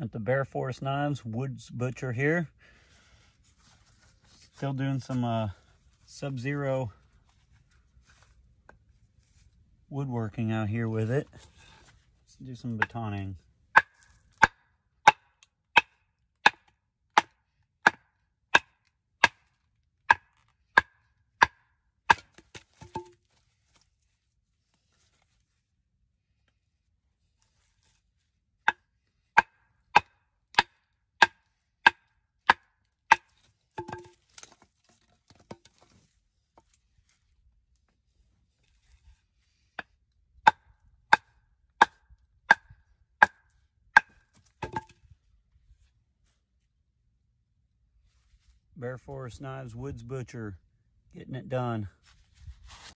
at the Bear Forest Knives Woods Butcher here. Still doing some uh, Sub-Zero woodworking out here with it. Let's do some batoning. Bear Forest Knives Woods Butcher getting it done.